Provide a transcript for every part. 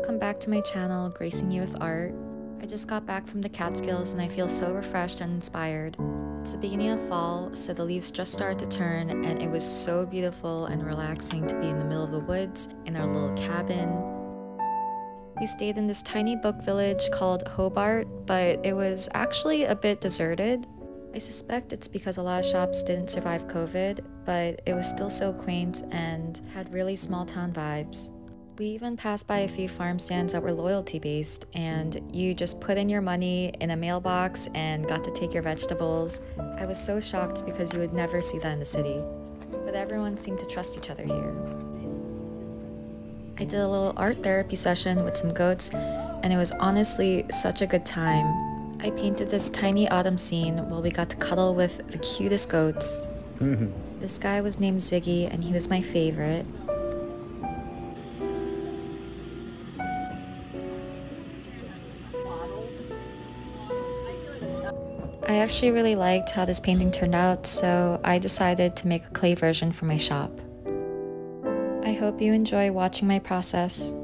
welcome back to my channel, Gracing You with Art. I just got back from the Catskills and I feel so refreshed and inspired. It's the beginning of fall, so the leaves just started to turn, and it was so beautiful and relaxing to be in the middle of the woods in our little cabin. We stayed in this tiny book village called Hobart, but it was actually a bit deserted. I suspect it's because a lot of shops didn't survive COVID, but it was still so quaint and had really small town vibes. We even passed by a few farm stands that were loyalty based, and you just put in your money in a mailbox and got to take your vegetables. I was so shocked because you would never see that in the city. But everyone seemed to trust each other here. I did a little art therapy session with some goats, and it was honestly such a good time. I painted this tiny autumn scene while we got to cuddle with the cutest goats. this guy was named Ziggy, and he was my favorite. I actually really liked how this painting turned out, so I decided to make a clay version for my shop. I hope you enjoy watching my process.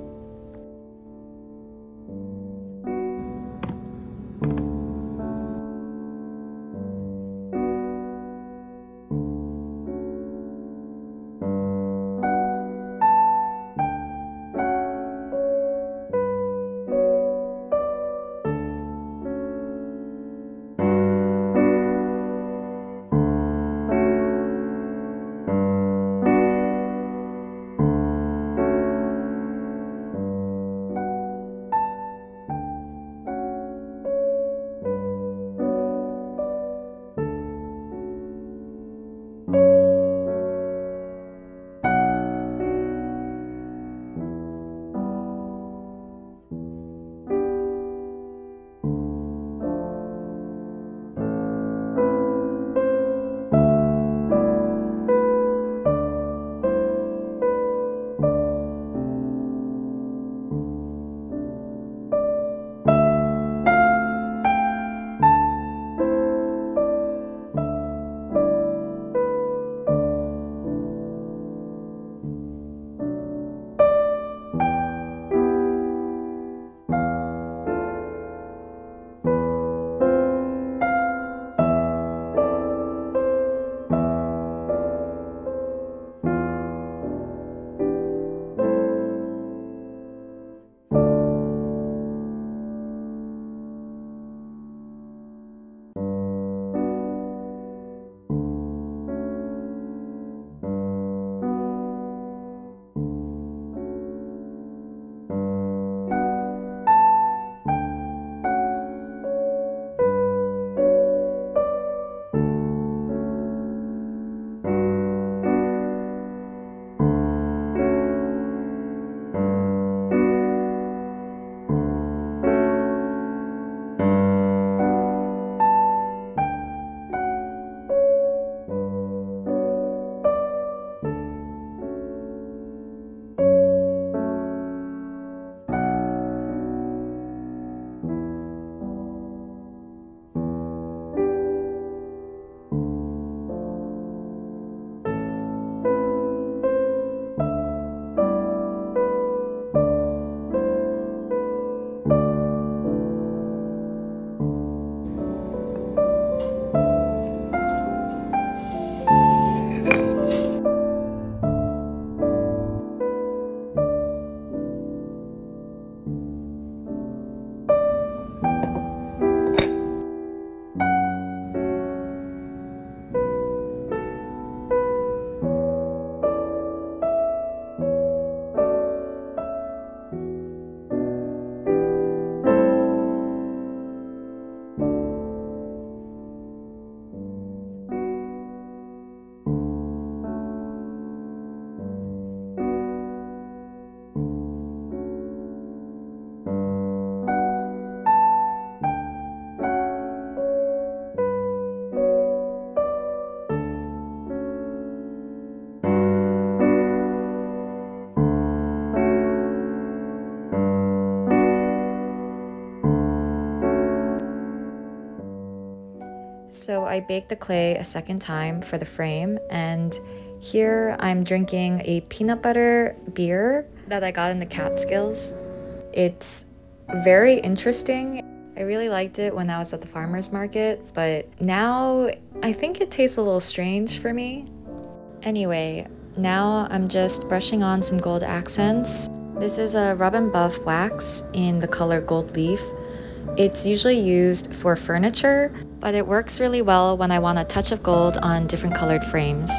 So I baked the clay a second time for the frame, and here I'm drinking a peanut butter beer that I got in the Catskills. It's very interesting. I really liked it when I was at the farmer's market, but now I think it tastes a little strange for me. Anyway, now I'm just brushing on some gold accents. This is a rub and buff wax in the color gold leaf. It's usually used for furniture, but it works really well when I want a touch of gold on different colored frames.